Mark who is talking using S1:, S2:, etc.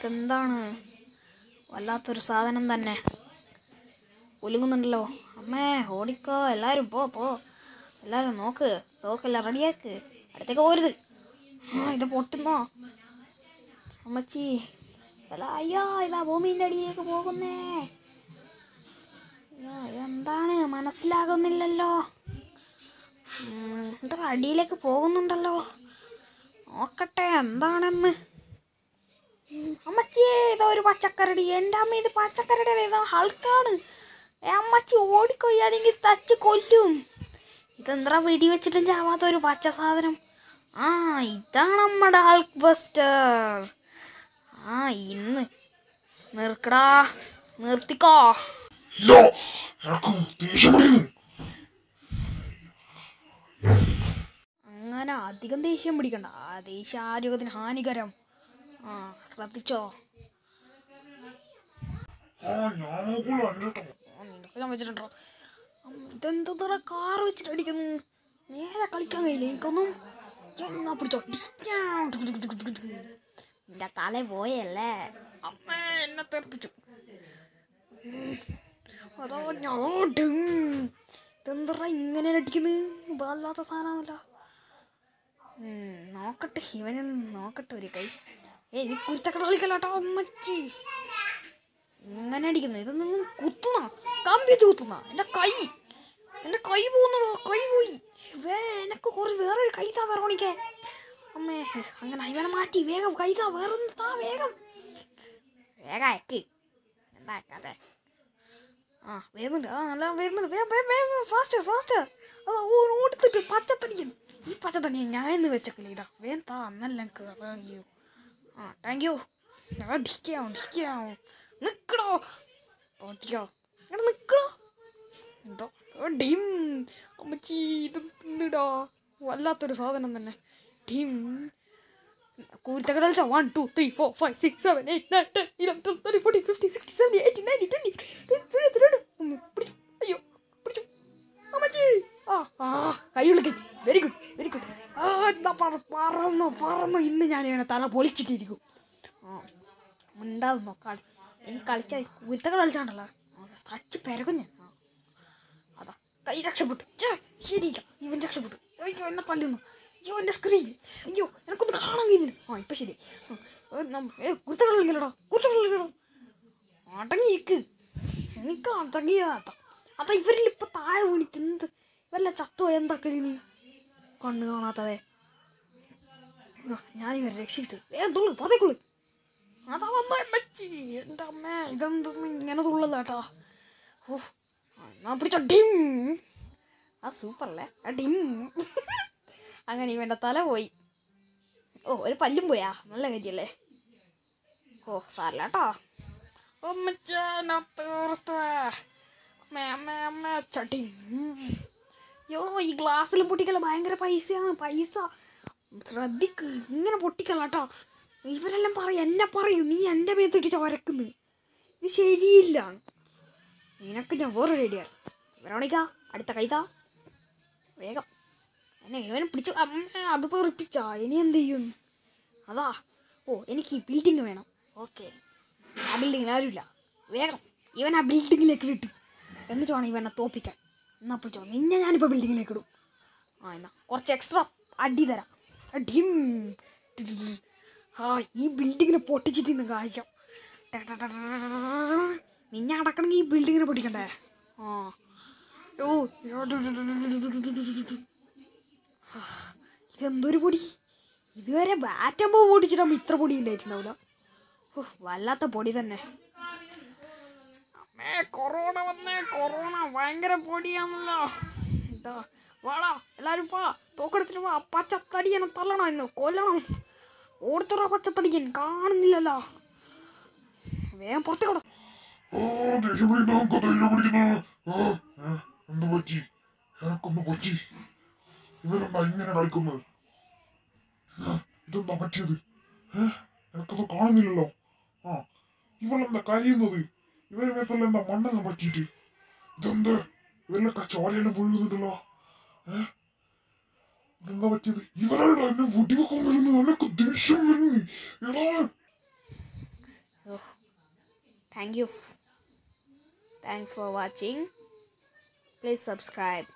S1: ഇതെന്താണ് വല്ലാത്തൊരു സാധനം തന്നെ. ഒലുങ്ങുന്നുണ്ടല്ലോ. അമ്മേ ഓടിക്കോ. എല്ലാവരും പോ പോ. എല്ലാവരും നോക്ക്. തോക്കെല്ലാം റെഡിയാക്ക് അടുത്തേക്ക് പോരുത് ഇത് പൊട്ടുന്നോ? അമ്മച്ചി അല്ല അയ്യോ ഇതാ ഭൂമിന്റെ അടിയിലേക്ക് പോകുന്നേ. എന്താണ് മനസ്സിലാകുന്നില്ലല്ലോ. എന്താ അടിയിലേക്ക് പോകുന്നുണ്ടല്ലോ. നോക്കട്ടെ എന്താണെന്ന്. അമ്മച്ചിയേ ഏതോ ഒരു പച്ചക്കരടി എന്റെ അമ്മ ഇത് പച്ചക്കരടി ഏതോ ഹൾക്കാണ് ഏ അമ്മച്ചി ഓടിക്കൊയ്യാണെങ്കിൽ തച്ച് കൊല്ലും. ഇതെന്താ വെടി വെച്ചിട്ടും ചാവാത്ത ഒരു പച്ച സാധനം? ആ ഇതാണ് നമ്മുടെ ഹൾക്ക് ബസ്റ്റർ ആ ഇന്ന് നിർക്കടാ. നിർത്തിക്കോ. അങ്ങനെ അധികം ദേഷ്യം പിടിക്കണ്ട. ആ ദേഷ്യ ആരോഗ്യത്തിന് ഹാനികരം. ആ ശ്രദ്ധിച്ചോ നിനക്ക് ഞാൻ വെച്ചിട്ടുണ്ടോ? അമ്മ, ഇതെന്താ കാർ വെച്ചിട്ട് അടിക്കുന്നു? നേരെ കളിക്കാൻ കഴിയില്ല. എനിക്കൊന്നും എന്നാ പിടിച്ചോ? എന്റെ തല പോയല്ലേ? അമ്മ എന്നെ തെറിപ്പിച്ചു. അതോ ഞാൻ ഇതെന്താ ഇങ്ങനെ അടിക്കുന്നത് വല്ലാത്ത സാധനമല്ല നോക്കട്ടെ ഇവനെ നോക്കട്ടെ ഒരു കൈ. നീ കുരുത്തക്കട കളിക്കലാട്ടോ അമ്മച്ചി ഇങ്ങനെ അടിക്കുന്നത് ഇതൊന്നും കുത്തുന്ന? കമ്പി ചൂത്തുന്ന എന്റെ കൈ. എന്റെ കൈ പോകുന്നുള്ളൂ കൈ പോയി. വേ എനക്ക് കുറച്ച് വേറൊരു കൈ താ വെറോണിക്കേ. അമ്മേ അങ്ങനെ ഇവനെ മാറ്റി വേഗം കൈ താ വേറെ താ വേഗം. വേഗം അയക്ക്. എന്താ അയക്കാതെ ആ വരുന്നുണ്ട്. ആ നല്ല വരുന്നുണ്ട്. വേഗം വേഗം വേഗം ഫാസ്റ്റ് ഫാസ്റ്റ് അതാ ഓ ഓടുത്തിട്ട് പച്ചത്തടിയൻ. ഈ പച്ചത്തടിയൻ ഞാൻ ഇന്ന് വെച്ചക്കില്ല ഇതാ വേഗം താ അന്നല്ല എനിക്ക് താങ്ക് യു ആ താങ്ക് യു അടിക്കാം അടിക്കാം നിക്കടോ. അടിക്കാം എടാ നിക്കടോ. എന്തോ ഡിം. അമ്മച്ചി ഇത് എന്തിടാ വല്ലാത്തൊരു സാധനം തന്നെ. ടീം കൂരുത്തക്കട കളിച്ച one two three four five six seven eight nine ten eleven twelve thirty forty fifty sixty seven eighty ninety twenty twenty പിടിച്ചു. അയ്യോ പിടിച്ചു. അമ്മച്ചി. ആ ആ കൈ വിളിക്കും. വെരി ഗുഡ് എന്താ പറ പറന്നു പറന്നു ഇന്ന് ഞാൻ ഇങ്ങനെ തല പൊളിച്ചിട്ടിരിക്കും. ഉണ്ടാവും നോക്കാളി എനിക്ക് കളിച്ച കുരുത്തകൾ കളിച്ചാണ്ടല്ലോ. തച്ച് പെരകും ഞാൻ. അതാ. കൈ രക്ഷപ്പെട്ടു. ശരിയില്ല. ഇവൻ രക്ഷപ്പെട്ടു. അയ്യോ എന്നെ തല്ലുന്നു. അയ്യോ എന്റെ സ്ക്രീൻ അയ്യോ എനിക്കൊന്ന് കാണാൻ കഴിയുന്നില്ല. ആ ഇപ്പം ശരി. കുരുത്തകൾ കളിക്കലടാ? കുരുത്തകൾ കളിക്കടാ അടങ്ങിയിരിക്ക്. എനിക്ക് അടങ്ങിയതാത്ത അതാ ഇവരിൽ ഇപ്പൊ താഴെ വീണിട്ട് എന്ത്? വല്ല ചത്തോ എന്താക്കലി നീ കണ്ണ് കാണാത്തതെ. ആ, ഇവരെ രക്ഷിച്ചു വേഗം തുള്ളു പതേക്കുള്ളു. അതാ വന്ന പറ്റി എന്റെ അമ്മ ഇതെന്തൊന്നും ഇങ്ങനെ തുള്ളല്ല കേട്ടോ ഓഹ് എന്നാ പിടിച്ച ഡിം. ആ സൂപ്പറല്ലേ? ആ ഡിം. അങ്ങനെ ഇവന്റെ തല പോയി. ഓ ഒരു പല്ലും പോയാ? നല്ല കാര്യല്ലേ? ഓ സാരല്ല കേട്ടോ യോ ഈ ഗ്ലാസ്സിലും പൊട്ടിക്കല ഭയങ്കര പൈസയാണ് പൈസ. ശ്രദ്ധിക്ക്. ഇങ്ങനെ പൊട്ടിക്കല കേട്ടോ ഇവരെല്ലാം പറയും എന്നെ പറയും നീ എന്റെ മേത്തിട്ട് ചോരക്കുന്നു ഇത് ശരിയില്ല. നിനക്ക് ഞാൻ വേറെ റെഡിയാ വെറോണിക്ക അടുത്ത കൈത. വേഗം. എന്നെ ഇവനെ പിടിച്ചു അത് തെറിപ്പിച്ച. ഇനി എന്ത് ചെയ്യും? അതാ. ഓ എനിക്ക് ഈ ബിൽഡിങ് വേണം. ഓക്കെ. ആ ബിൽഡിങ്ങിൽ ആരുമില്ല. വേഗം. ഇവൻ ആ ബിൽഡിങ്ങിലേക്ക് ഇട്ട് എന്നിട്ട് വേണം ഇവനെ തോപ്പിക്കാൻ. എന്നാ പിടിച്ചോ. നിന്നെ ഞാനിപ്പോൾ ബിൽഡിങ്ങിലേക്ക് ഇടും. ആ എന്നാ. കുറച്ച് എക്സ്ട്രാ അടി തരാം. അടിയും. ആ ഈ ബിൽഡിങ്ങിനെ പൊട്ടിച്ചിട്ട് ഇന്ന് കാഴ്ച. നിന്നെ അടക്കണമെങ്കിൽ ഈ ബിൽഡിങ്ങിനെ പൊട്ടിക്കണ്ടേ? ആ. ഓ ഇതെന്തൊരു പൊടി? ഇതുവരെ ബാറ്റുമ്പോൾ പൊടിച്ചിട്ടാകുമ്പോൾ ഇത്ര പൊടി ഉണ്ടായിട്ടുണ്ടാവില്ല ഓ വല്ലാത്ത പൊടി തന്നെ. കൊറോണ വന്നേ കൊറോണ ഭയങ്കര പൊടിയാണല്ലോ. എന്താ വാടാ എല്ലാരും പാ തോക്കെടുത്തിട്ട് വാ. പച്ചത്തടിയനെ തള്ളണം ഇന്ന്. കൊല്ലണം. ഓടുത്തറ പച്ചത്തടിയൻ കാണുന്നില്ലല്ലോ. വേഗം
S2: പുറത്തു പറ്റി. ഇവരെന്താ ഇങ്ങനെ കളിക്കുന്നത് ഇതെന്താ കാണുന്നില്ലല്ലോ. ആ ഇവളെന്താ കഴിയുന്നത് ഇവരെ എന്താ മണ്ണെല്ലാം പറ്റിയിട്ട്? ഇതെന്ത്? ഇവരിലൊക്കെ ചോലയെല്ലാം മുഴുകുന്നുണ്ടല്ലോ ഇതെന്താ പറ്റിയത് ഇവരാണ് എന്നെ വെടിവെക്കാൻ വരുന്നത് എനക്ക് ദേഷ്യം വരുന്നു എടാ
S1: thank you thanks for watching please subscribe